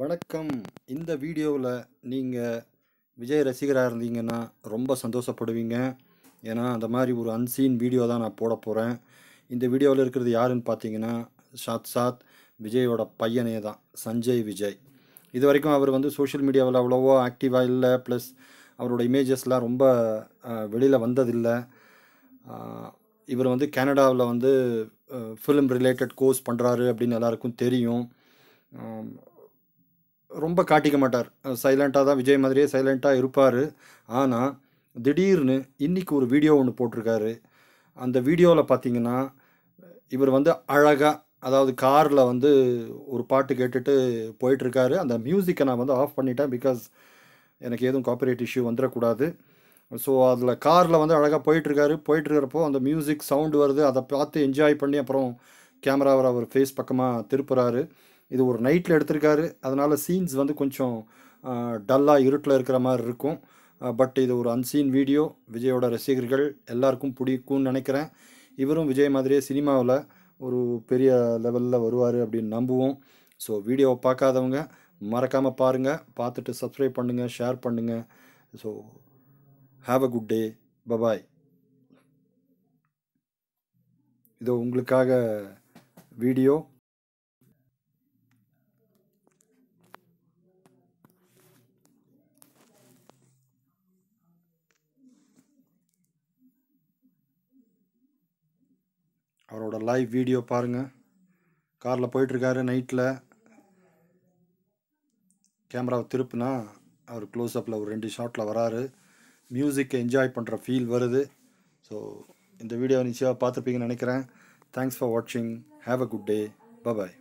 வணக்கம். இந்த வீடியோவில் நீங்கள் விஜய் ரசிகராக இருந்தீங்கன்னா ரொம்ப சந்தோஷப்படுவீங்க. ஏன்னா அந்த மாதிரி ஒரு அன்சீன் வீடியோ தான் நான் போட போகிறேன் இந்த வீடியோவில் இருக்கிறது யாருன்னு பார்த்தீங்கன்னா சாத் சாத் விஜயோட பையனே தான் சஞ்சய் விஜய். இது வரைக்கும் அவர் வந்து சோஷியல் மீடியாவில் அவ்வளோவோ ஆக்டிவாக இல்லை ப்ளஸ் அவரோட இமேஜஸ்லாம் ரொம்ப வெளியில் வந்ததில்லை. இவர் வந்து கனடாவில் வந்து ஃபிலிம் ரிலேட்டட் கோர்ஸ் பண்ணுறாரு அப்படின்னு எல்லாருக்கும் தெரியும். ரொம்ப காட்டிக்க மாட்டார். சைலண்ட்டாக தான் விஜய் மாதிரியே சைலண்ட்டாக இருப்பார். ஆனால் திடீர்னு இன்னைக்கு ஒரு வீடியோ ஒன்று போட்டிருக்காரு. அந்த வீடியோவில் பார்த்தீங்கன்னா இவர் வந்து அழகாக அதாவது காரில் வந்து ஒரு பாட்டு கேட்டுட்டு போயிட்டுருக்காரு. அந்த மியூசிக்கை நான் வந்து ஆஃப் பண்ணிட்டேன் பிகாஸ் எனக்கு எதுவும் காப்பரேட் இஷ்யூ வந்துடக்கூடாது ஸோ அதில் காரில் வந்து அழகாக போயிட்டுருக்காரு. போயிட்டுருக்கிறப்போ அந்த மியூசிக் சவுண்டு வருது. அதை பார்த்து என்ஜாய் பண்ணி அப்புறம் கேமராவை அவர் ஃபேஸ் பக்கமாக திருப்புறாரு. இது ஒரு நைட்டில் எடுத்திருக்காரு. அதனால் சீன்ஸ் வந்து கொஞ்சம் டல்லாக இருட்டில் இருக்கிற மாதிரி இருக்கும். பட் இது ஒரு அன்சீன் வீடியோ விஜயோட ரசிகர்கள் எல்லாருக்கும் பிடிக்கும்னு நினைக்கிறேன். இவரும் விஜய் மாதிரியே சினிமாவில் ஒரு பெரிய லெவலில் வருவார் அப்படின்னு நம்புவோம். ஸோ வீடியோவை பார்க்காதவங்க மறக்காமல் பாருங்கள் பார்த்துட்டு சப்ஸ்கிரைப் பண்ணுங்கள் ஷேர் பண்ணுங்கள் so have a good day bye bye இதோ உங்களுக்காக வீடியோ அவரோட லைவ் வீடியோ பாருங்கள் காரில் போயிட்டுருக்காரு நைட்டில் கேமராவை திருப்புனா அவர் க்ளோஸ்அப்பில் ஒரு ரெண்டு ஷாட்டில் வராரு. மியூசிக்கை என்ஜாய் பண்ணுற ஃபீல் வருது. ஸோ இந்த வீடியோ நிச்சயமாக பார்த்துருப்பீங்கன்னு நினைக்கிறேன். தேங்க்ஸ் ஃபார் வாட்சிங் have a good day bye bye